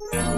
you